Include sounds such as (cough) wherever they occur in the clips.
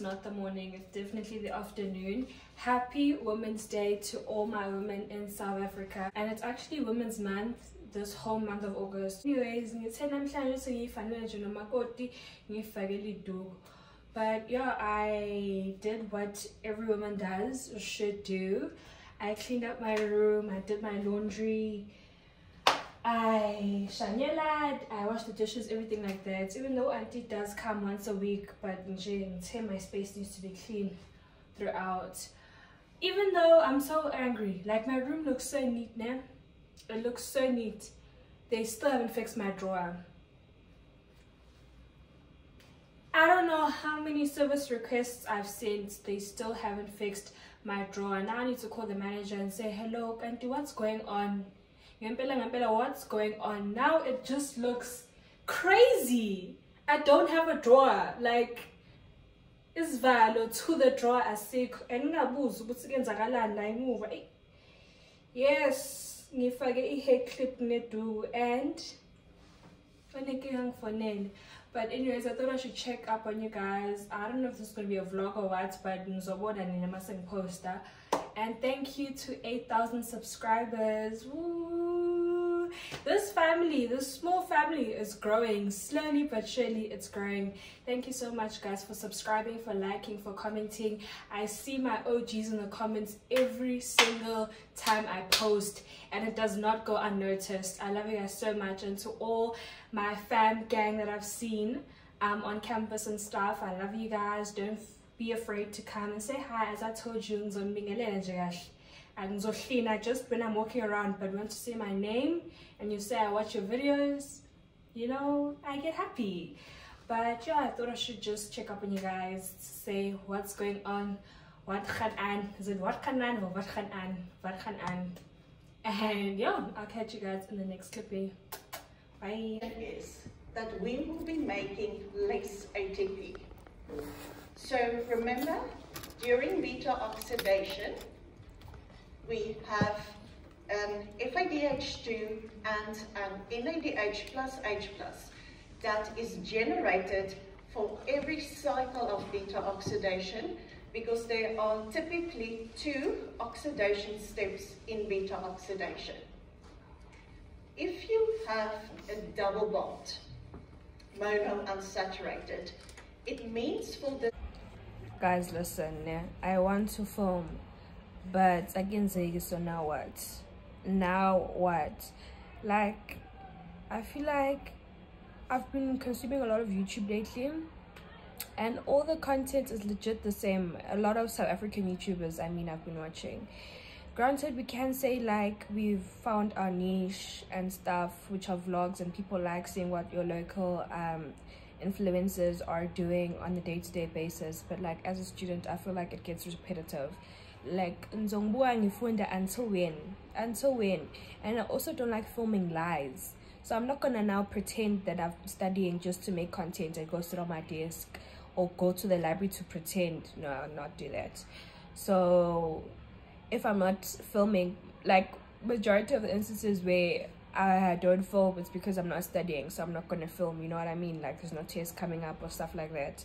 not the morning, it's definitely the afternoon. Happy Women's Day to all my women in South Africa. And it's actually Women's Month this whole month of August. Anyways, ngithe namhlanje sengiyifanele nje nomakoti ngifakele iduku. But yeah, I did what every woman does or should do. I cleaned up my room, I did my laundry, I shanyelad, I washed the dishes, everything like that. Even though auntie does come once a week, but my space needs to be clean throughout. Even though I'm so angry, like my room looks so neat now. It looks so neat. They still haven't fixed my drawer. I don't know how many service requests I've sent. They still haven't fixed my drawer. Now I need to call the manager and say, hello, auntie, what's going on? What's going on? Now it just looks crazy. I don't have a drawer. Like, isivalo to the drawer asikho andingabuzi ukuthi kuyenzakalani la emuva yes ngifake i-hair clip neduku and faneke angifonele but anyways i thought i should check up on you guys i don't know if this is going to be a vlog or what but ngizobona nina masengiposta and thank you to 8000 subscribers. Woo! this family this small family is growing. Slowly but surely it's growing. Thank you so much guys for subscribing for liking for commenting. I see my og's in the comments every single time i post and it does not go unnoticed. I love you guys so much. And to all my fam gang that i've seen um, on campus and stuff i love you guys. Don't be afraid to come and say hi. As i told you and just when I'm walking around but once you say my name and you say I watch your videos you know I get happy. But yeah I thought I should just check up on you guys say what's going on. What aan is it what aan or what aan what aan and yeah I'll catch you guys in the next clip bye. Is that we will be making less ATP so remember during beta oxidation we have um, an FADH2 and um, an NADH plus H plus that is generated for every cycle of beta oxidation because there are typically two oxidation steps in beta oxidation. If you have a double bond, mono unsaturated, it means for the... Guys, listen, I want to film but again say so now what? Now what? Like i feel like i've been consuming a lot of youtube lately and all the content is legit the same. A lot of south african youtubers i mean i've been watching. Granted we can say like we've found our niche and stuff which are vlogs and people like seeing what your local um influencers are doing on a day-to-day -day basis but like as a student i feel like it gets repetitive. Like nzongbuka ngifunda until when? Until when? And i also don't like filming lies. So i'm not gonna now pretend that i'm studying just to make content and go sit on my desk or go to the library to pretend. No i'll not do that. So if i'm not filming like majority of the instances where I don't film it's because I'm not studying so I'm not gonna film you know what I mean like there's no test coming up or stuff like that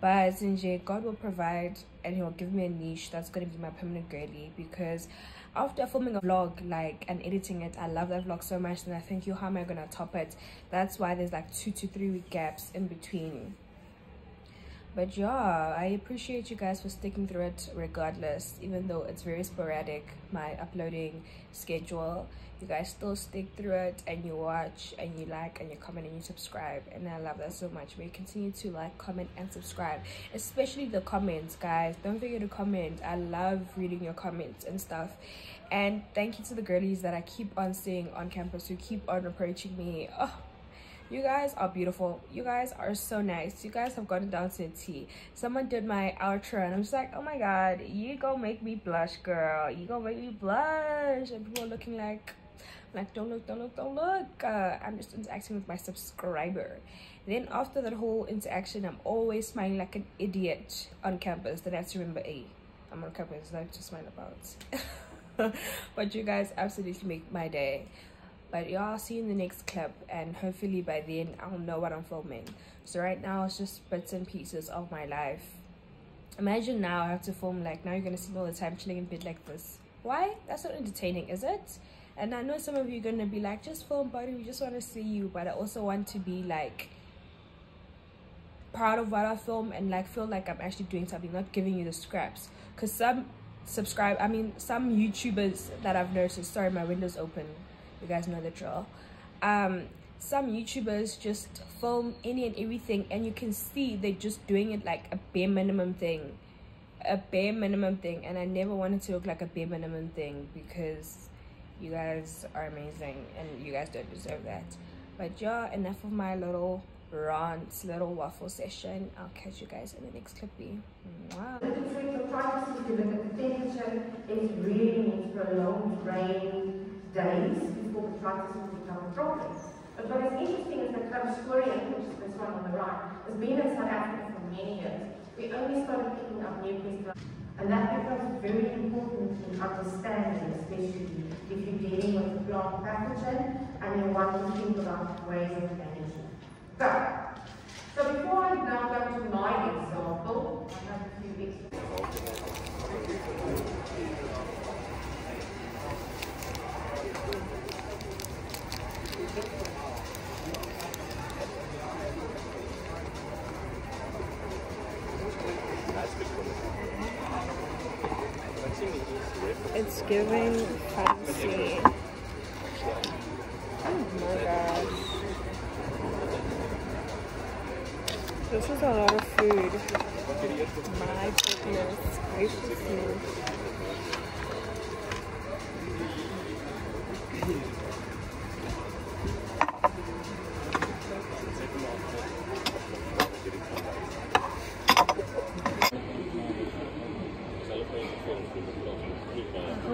but Zinje, God will provide and He'll give me a niche that's going to be my permanent girly because after filming a vlog like and editing it, I love that vlog so much and I think you how am I going to top it? That's why there's like two to three week gaps in between. But yeah, I appreciate you guys for sticking through it regardless, even though it's very sporadic, my uploading schedule. You guys still stick through it and you watch and you like and you comment and you subscribe and i love that so much. May continue to like comment and subscribe especially the comments guys. Don't forget to comment. I love reading your comments and stuff. And thank you to the girlies that i keep on seeing on campus who keep on approaching me. Oh you guys are beautiful. You guys are so nice. You guys have gotten down to a t. Someone did my outro and i'm just like oh my god you go make me blush girl. You go make me blush. And people are looking like like don't look don't look don't look. Uh, i'm just interacting with my subscriber. Then after that whole interaction i'm always smiling like an idiot on campus. Then i have to remember hey i'm on campus. I have to smile about. (laughs) But you guys absolutely make my day but y'all see you in the next clip and hopefully by then i'll know what i'm filming so right now it's just bits and pieces of my life imagine now I have to film like now you're gonna see me all the time chilling in bed like this. Why? That's not entertaining, is it? And I know some of you are gonna be like, just film, buddy. We just want to see you, but I also want to be like proud of what I film and like feel like I'm actually doing something, not giving you the scraps. Cause some subscribe, I mean, some YouTubers that I've noticed. Sorry, my window's open. You guys know the drill. Um, some YouTubers just film any and everything, and you can see they're just doing it like a bare minimum thing, a bare minimum thing. And I never wanted to look like a bare minimum thing because you guys are amazing and you guys don't deserve that. But yeah, enough of my little rant, little waffle session. I'll catch you guys in the next clippy. Wow. Before the tritis will become a problem. But what is interesting is that Clostridium, which is this one on the right, has been in South Africa for many years. We only started picking up new pests, and that becomes very important in understanding, especially if you're dealing with a plant pathogen and you want to think about ways of managing. So, so before I now go to my example, I have a few examples. Giving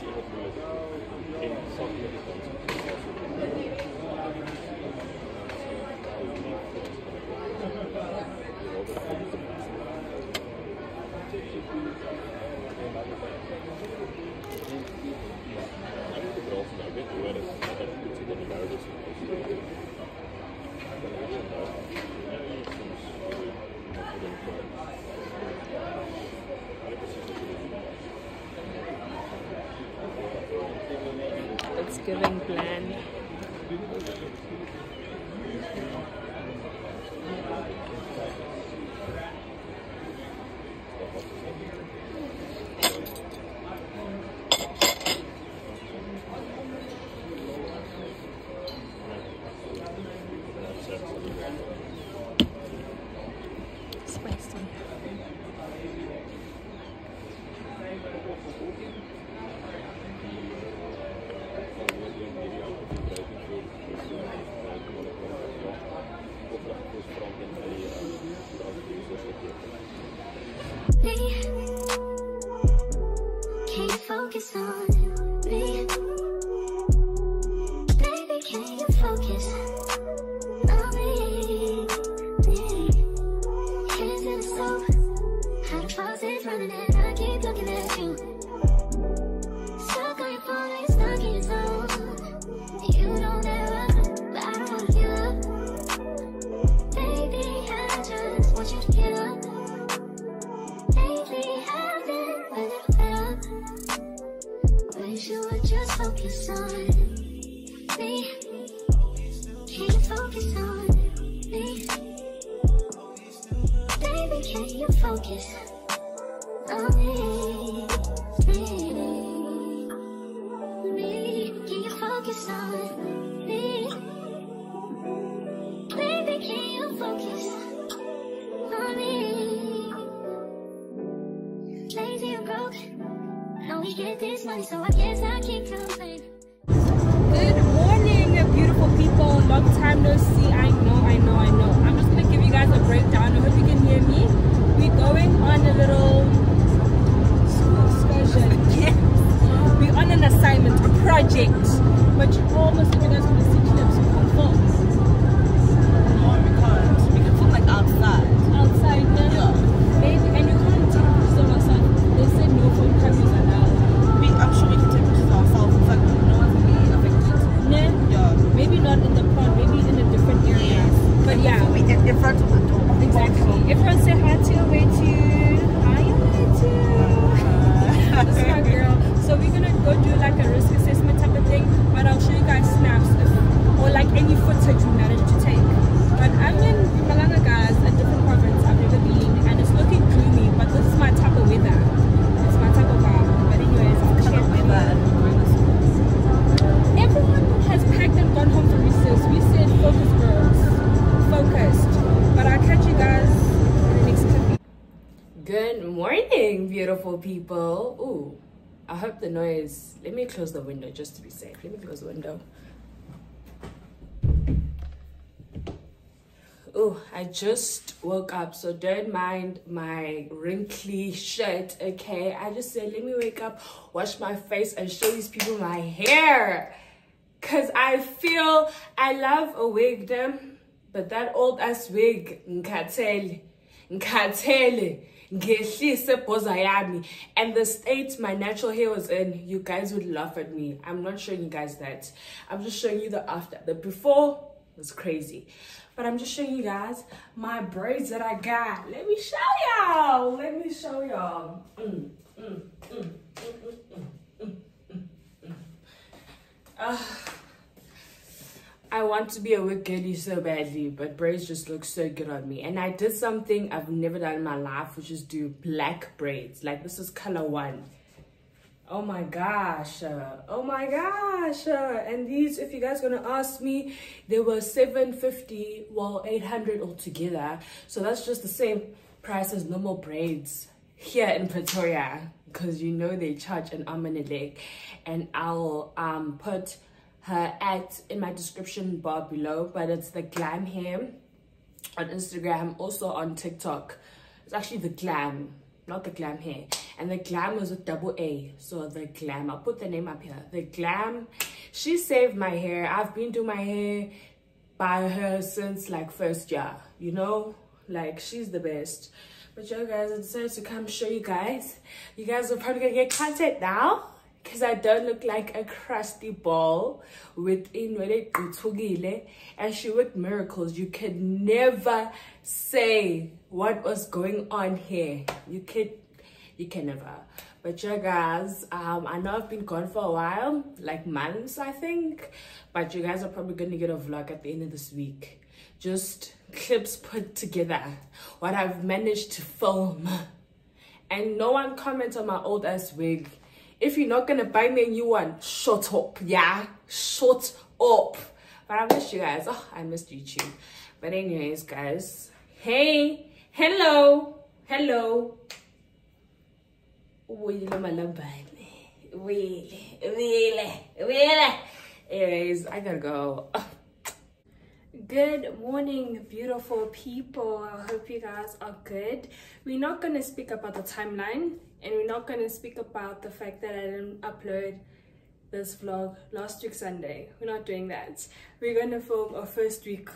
hier wat moeilijk. Geen zak met de kans. It's giving six. But people. Ooh, I hope the noise. Let me close the window just to be safe. Let me close the window. Oh, I just woke up, so don't mind my wrinkly shirt, okay? I just said, let me wake up, wash my face, and show these people my hair. Because I feel I love a wigdom, but that old ass wig, ngikhathele, ngikhathele, ngehlise bhoza yami. And the state my natural hair was in, you guys would laugh at me. I'm not showing you guys that. I'm just showing you the after. The before was crazy. But I'm just showing you guys my braids that I got. Let me show y'all. Let me show y'all. Mm, mm, mm, mm, mm, mm, mm, mm, mm. Ah. I want to be a wig girly so badly, but braids just look so good on me. And I did something I've never done in my life, which is do black braids. Like this is color one. Oh my gosh. uh, oh my gosh. uh, and these, if you guys gonna ask me, they were 750 well 800 altogether. So that's just the same price as normal braids here in Pretoria. Because you know they charge an arm and a leg. And I'll um put her at in my description bar below. But it's the glam hair on Instagram, also on TikTok. It's actually the glam, not the glam hair. And the glam was a double A. So the glam, I'll put the name up here. The glam, she saved my hair. I've been doing my hair by her since like first year, you know? Like she's the best. But yo guys, I decided to come show you guys. You guys are probably gonna get content now because I don't look like a crusty ball with inwele and she worked miracles. You could never say what was going on here. You could you can never. But yeah guys, um I know I've been gone for a while, like months I think. But you guys are probably gonna get a vlog at the end of this week. Just clips put together. What I've managed to film. And no one comments on my old ass wig. If you're not gonna buy me a new one, shut up, yeah? Shut up. But I miss you guys. Oh, I missed YouTube. But anyways, guys. Hey, hello, hello. Wile, wile, wile. Anyways, I gotta go. Good morning, beautiful people. I hope you guys are good. We're not to speak about the timeline and we're not going to speak about the fact that I didn't upload this vlog last week Sunday. We're not doing that. We're going to film our first week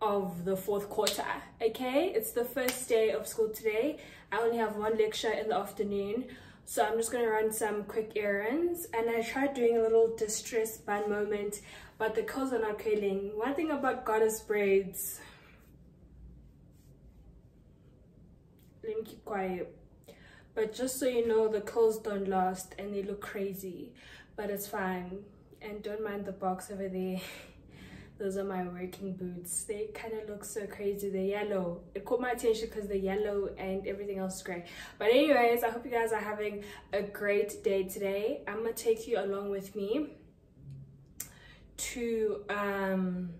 of the fourth quarter. Okay, it's the first day of school today. I only have one lecture in the afternoon. So I'm just gonna run some quick errands and I tried doing a little distress bun moment, but the curls are not curling. One thing about goddess braids, let me keep quiet. But just so you know, the curls don't last and they look crazy, but it's fine. And don't mind the box over there. (laughs) Those are my working boots. They kind of look so crazy. They're yellow. It caught my attention because they're yellow and everything else is gray. But anyways, I hope you guys are having a great day today. I'm going to take you along with me to um,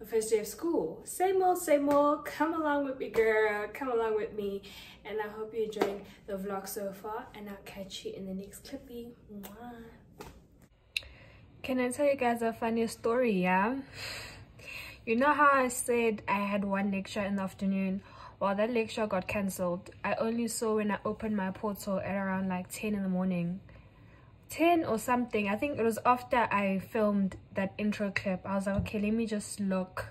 the first day of school. Same old, same old. Come along with me, girl. Come along with me. And I hope you're enjoying the vlog so far. And I'll catch you in the next clippy. Can I tell you guys a funny story, yeah? You know how I said I had one lecture in the afternoon? Well, that lecture got cancelled. I only saw when I opened my portal at around like 10 in the morning. 10 or something. I think it was after i filmed that intro clip. I was like okay let me just look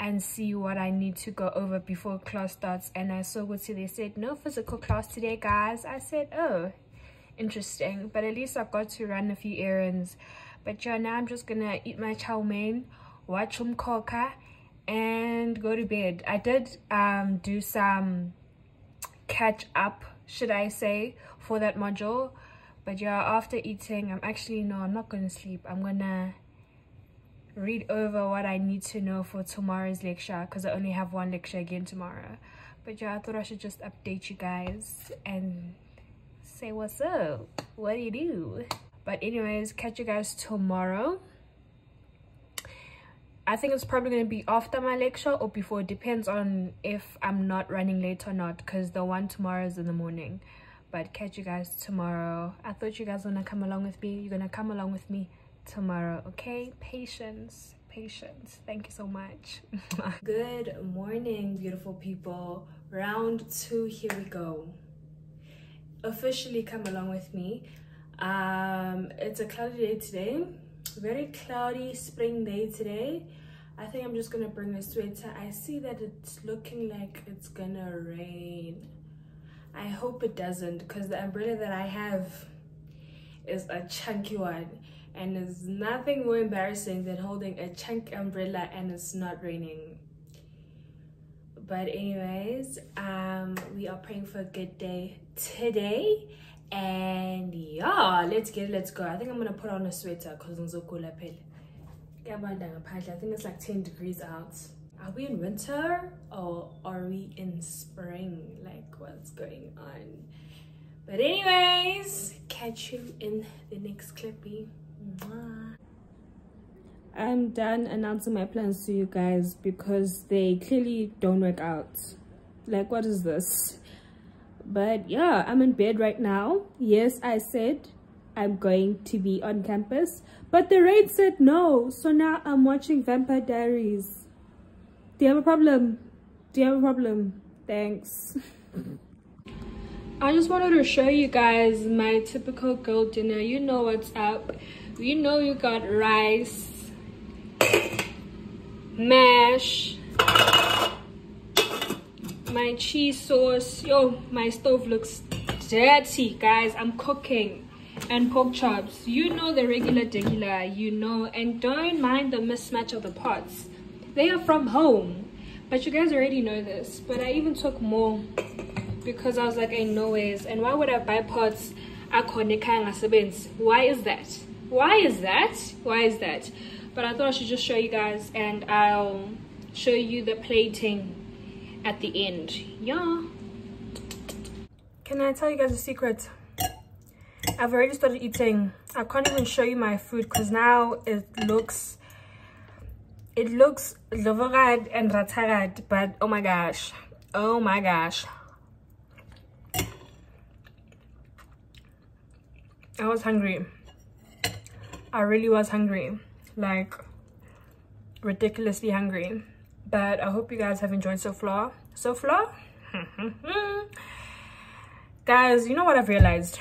and see what i need to go over before class starts. And i saw what they said no physical class today guys. I said oh interesting. But at least i got to run a few errands. But yeah now i'm just gonna eat my chow mein watch Umkhokha and go to bed. I did um do some catch up should i say for that module but yeah after eating i'm actually no i'm not gonna sleep. I'm gonna read over what i need to know for tomorrow's lecture because i only have one lecture again tomorrow. But yeah i thought i should just update you guys and say what's up what do you do? But anyways catch you guys tomorrow. I think it's probably going to be after my lecture or before. It depends on if I'm not running late or not because the one tomorrow is in the morning but catch you guys tomorrow. I thought you guys gonna come along with me. You're gonna come along with me tomorrow okay? Patience patience. Thank you so much. (laughs) Good morning beautiful people. Round two here we go. Officially come along with me. Um it's a cloudy day today. Very cloudy spring day today. I think i'm just gonna bring a sweater. I see that it's looking like it's gonna rain I hope it doesn't because the umbrella that I have is a chunky one and there's nothing more embarrassing than holding a chunk umbrella and it's not raining. But anyways um we are praying for a good day today and yeah let's get it let's go. I think i'm gonna put on a sweater because i think it's like 10 degrees out are we in winter or are we in spring? Like what's going on? But anyways catch you in the next clippy. I'm done announcing my plans to you guys because they clearly don't work out. Like what is this? But yeah i'm in bed right now. Yes i said i'm going to be on campus but the rain said no. So now i'm watching vampire diaries do you have a problem? Do you have a problem? Thanks. I just wanted to show you guys my typical girl dinner. You know what's up. You know you got rice, mash, my cheese sauce. Yo, my stove looks dirty, guys. I'm cooking. And pork chops. You know the regular regular, you know. And don't mind the mismatch of the pots they are from home. But you guys already know this but i even took more because i was like in no ways. And why would i buy pots why is that? Why is that? Why is that? But i thought i should just show you guys and i'll show you the plating at the end. Yeah. Can i tell you guys a secret? I've already started eating. I can't even show you my food because now it looks it looks Lovorad and Ratarad, but oh my gosh. Oh my gosh. I was hungry. I really was hungry. Like, ridiculously hungry. But I hope you guys have enjoyed so far. So far? (laughs) guys, you know what I've realized?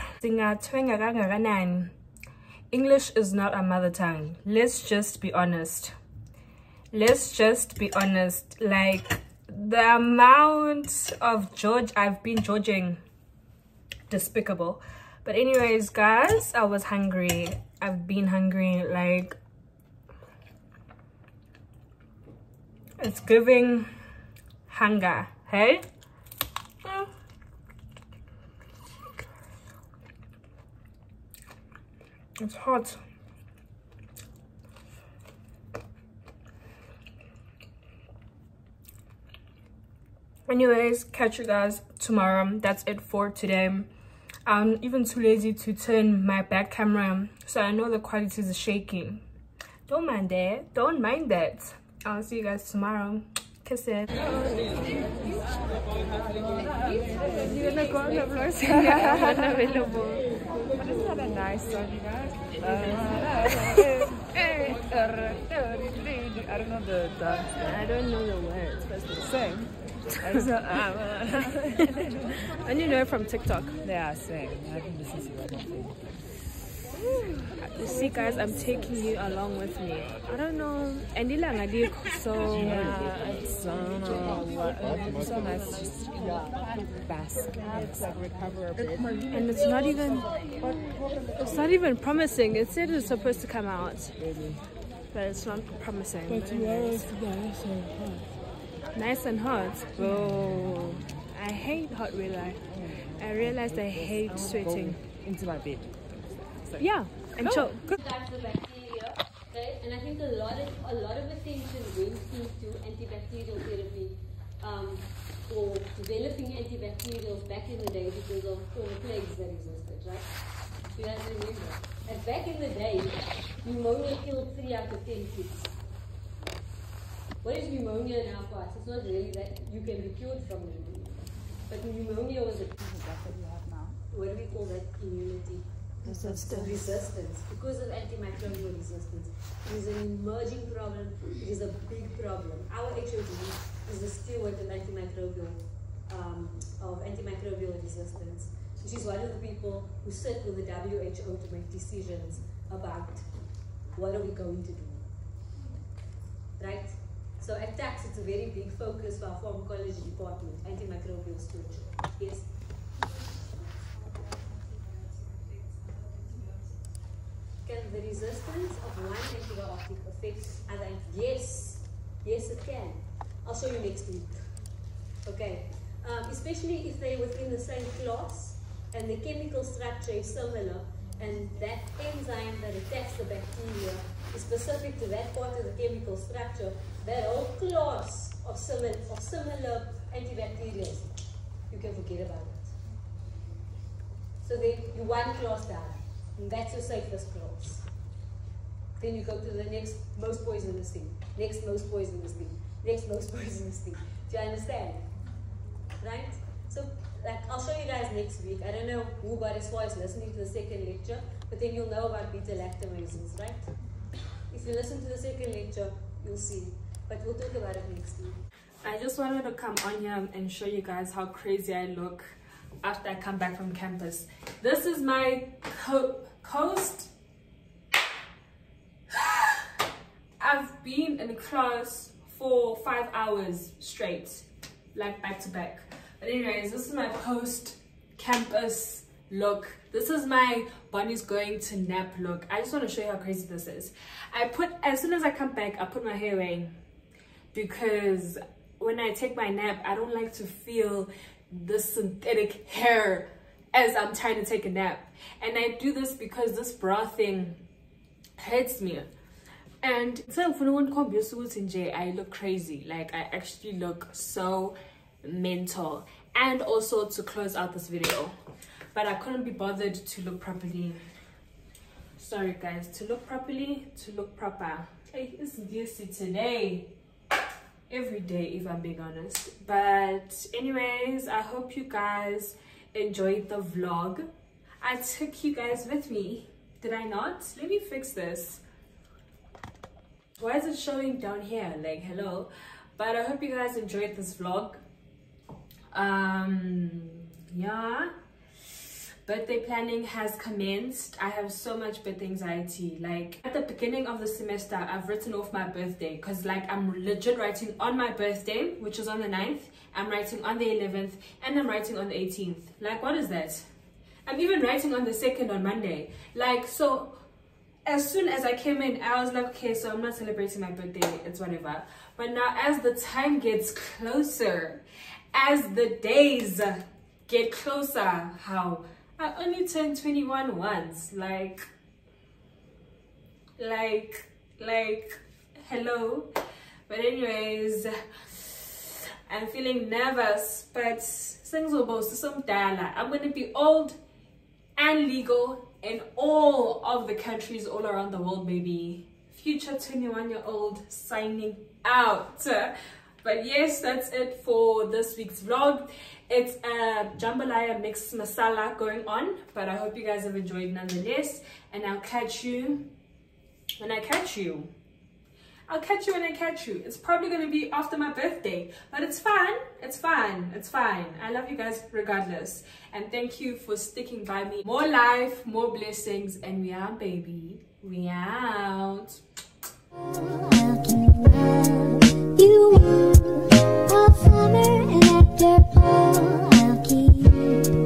English is not a mother tongue. Let's just be honest let's just be honest like the amount of george i've been georging despicable. But anyways guys i was hungry. I've been hungry like it's giving hunger hey? Hmm. It's hot anyways catch you guys tomorrow that's it for today i'm even too lazy to turn my back camera so i know the quality is shaking don't mind that don't mind that I'll see you guys tomorrow. Kiss it. You're gonna go on the vlog? yeah, unavailable. But it's not a nice song, you guys. I don't know the dance. I don't know the words, it's the same. (laughs) so, (laughs) and you know it from TikTok. Yeah, same. I haven't listened to. You see, guys, I'm taking you along with me. I don't know. And ilanga likho, so Yeah, it's um, so nice just bask. It's like recover a bit. and it's not even it's not even promising. It said it's supposed to come out, but it's not promising. But tomorrow is hot. Nice and hot, bro. I hate hot real life. I realized I hate sweating. Into my bed. Yeah, and so That's the bacteria, right? And I think a lot of a lot of attention went into antibacterial therapy um, or developing antibacterials back in the day because of all the plagues that existed, right? You guys remember? And back in the day, pneumonia killed three out of ten kids. What is pneumonia now for us? It's not really that you can be cured from pneumonia. But pneumonia was a lot now. what do we call that immunity? Resistance. Resistance. Because of antimicrobial resistance. It is an emerging problem. It is a big problem. Our HOD is the steward of antimicrobial um, of antimicrobial resistance. She's one of the people who sit with the WHO to make decisions about what are we going to do. Right? So at TUKS, it's a very big focus for our pharmacology department, antimicrobial stewardship. Yes? Can the resistance of one antibiotic affect other? Yes, yes, it can. I'll show you next week. Okay, um, especially if they're within the same class and the chemical structure is similar, and that enzyme that attacks the bacteria is specific to that part of the chemical structure. That whole class of similar of similar antibacterials, you can forget about it. So then you one class down. And that's your safest class. Then you go to the next most poisonous thing, next most poisonous thing, next most (laughs) poisonous thing. Do you understand? Right? So like I'll show you guys next week. I don't know who got as far as listening to the second lecture, but then you'll know about beta lactamases, right? If you listen to the second lecture, you'll see. But we'll talk about it next week. I just wanted to come on here and show you guys how crazy I look after I come back from campus. This is my co- coast. (gasps) I've been in class for five hours straight, like back to back. But anyways, this is my post campus look. This is my Bonnie's going to nap look. I just want to show you how crazy this is. I put, as soon as I come back, I put my hair away because when I take my nap, I don't like to feel the synthetic hair as I'm trying to take a nap. And I do this because this bra thing hurts me. And nje, I look crazy. Like I actually look so mental. And also to close out this video. But I couldn't be bothered to look properly. Sorry guys, to look properly, to look proper. Hey, it's DC today every day if i'm being honest. But anyways i hope you guys enjoyed the vlog. I took you guys with me. Did i not? Let me fix this. Why is it showing down here? Like hello. But i hope you guys enjoyed this vlog. Um yeah birthday planning has commenced. I have so much birthday anxiety. Like at the beginning of the semester i've written off my birthday because like i'm legit writing on my birthday which is on the 9th i'm writing on the 11th and i'm writing on the 18th like what is that? I'm even writing on the 2nd on monday. Like so as soon as i came in i was like okay so i'm not celebrating my birthday. It's whatever. But now as the time gets closer as the days get closer how I only turned 21 once. Like, like, like, hello. But anyways, I'm feeling nervous, but things will both some dala. I'm gonna be old and legal in all of the countries all around the world, baby. Future 21 year old signing out. But yes, that's it for this week's vlog. It's a jambalaya mixed masala going on, but I hope you guys have enjoyed nonetheless. And I'll catch you when I catch you. I'll catch you when I catch you. It's probably going to be after my birthday, but it's fine. It's fine. It's fine. I love you guys regardless. And thank you for sticking by me. More life, more blessings, and we out, baby. We out. You are a summer purple, I'll keep.